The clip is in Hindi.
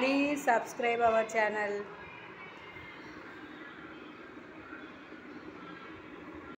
please subscribe our channel